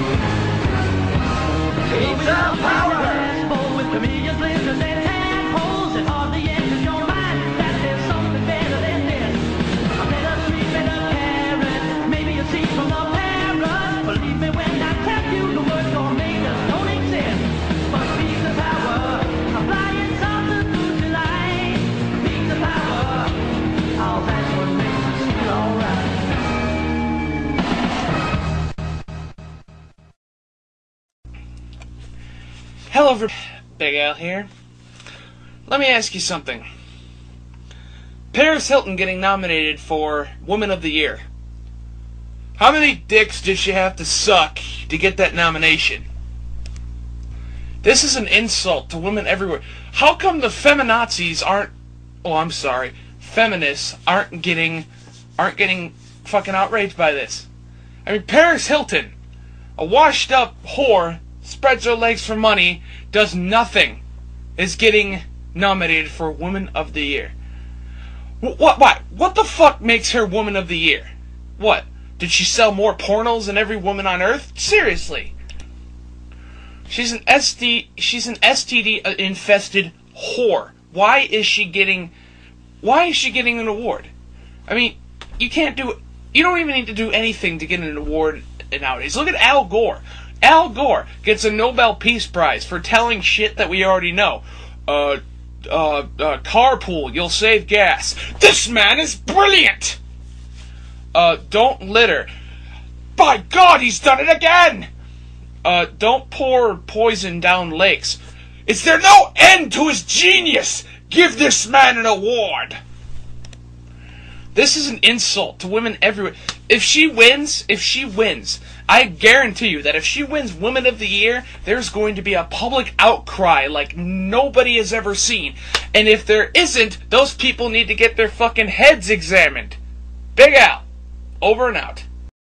Pizza Hello, everybody. Big Al here. Let me ask you something. Paris Hilton getting nominated for Woman of the Year. How many dicks did she have to suck to get that nomination? This is an insult to women everywhere. How come the feminazis aren't oh I'm sorry, feminists aren't getting aren't getting fucking outraged by this? I mean Paris Hilton, a washed up whore, spreads her legs for money, does nothing, is getting nominated for Woman of the Year. Wh- What? What? What the fuck makes her Woman of the Year? What? Did she sell more pornos than every woman on Earth? Seriously. She's an SD. She's an STD uh, infested whore. Why is she getting? Why is she getting an award? I mean, you can't do. You don't even need to do anything to get an award nowadays. Look at Al Gore. Al Gore gets a Nobel Peace Prize for telling shit that we already know. Uh, uh, uh, carpool, you'll save gas. This man is brilliant! Uh, don't litter. By God, he's done it again! Uh, don't pour poison down lakes. Is there no end to his genius? Give this man an award! This is an insult to women everywhere. If she wins, if she wins, I guarantee you that if she wins Woman of the Year, there's going to be a public outcry like nobody has ever seen. And if there isn't, those people need to get their fucking heads examined. Big Al, over and out.